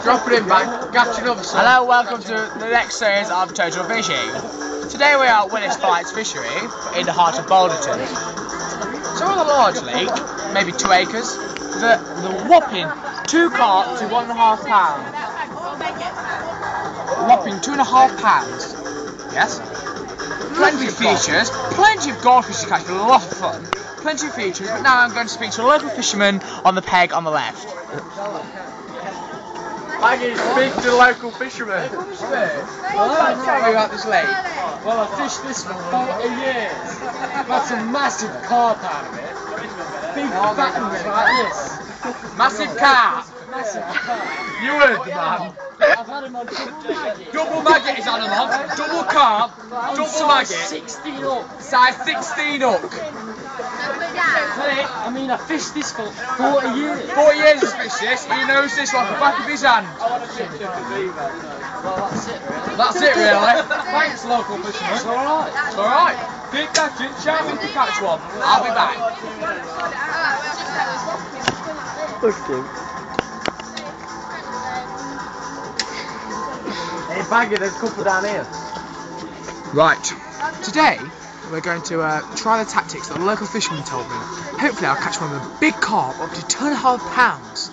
Drop it in, man. Catch another son. Hello, welcome to the next series of Total Fishing. Today we are at Willis Bites Fishery in the heart of Boulderton. So on a large lake, maybe two acres, the, the whopping two carp to one and a half pound. Whopping two and a half pounds. Yes? Plenty of features, plenty of goldfish to catch, a lot of fun. Plenty of features, but now I'm going to speak to a local fisherman on the peg on the left. Maggie, speak to the local fishermen. Well, tell me about this lake. Well, I fished this for 40 years. That's a massive carp out of it. Big oh, fat ones like this. Massive carp. Massive carp. You heard the man. I've had them on double maggot. Double maggot is on them on. Double carp. Double maggot. 16 up. Size 16 hook. I mean, I fished this for 40 years. 40 years he's fished this. He knows this like the back of his hand. Well, that's it, really. That's it really. Thanks, local fisherman. It's alright. It's alright. Keep catching. Shout me if you catch one. I'll be back. Hey, Baggy, there's a couple down here. Right. Today we're going to uh, try the tactics that the local fisherman told me. Hopefully I'll catch one with a big carp up to two and a half pounds.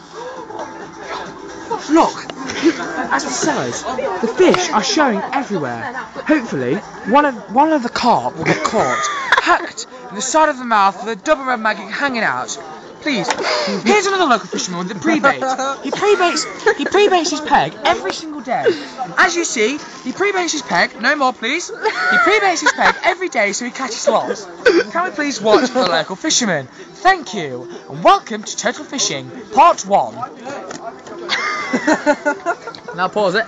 Look, as the size, the fish are showing everywhere. Hopefully, one of one of the carp will get caught, hacked in the side of the mouth with a double red maggot hanging out. Please, here's another local fisherman with the pre-bait. He pre-baits, he pre-baits his peg every single day. As you see, he pre-baits his peg. No more, please. He pre-baits his peg every day so he catches lots. Can we please watch the local fisherman? Thank you, and welcome to Total Fishing, Part One. now pause it.